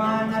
mana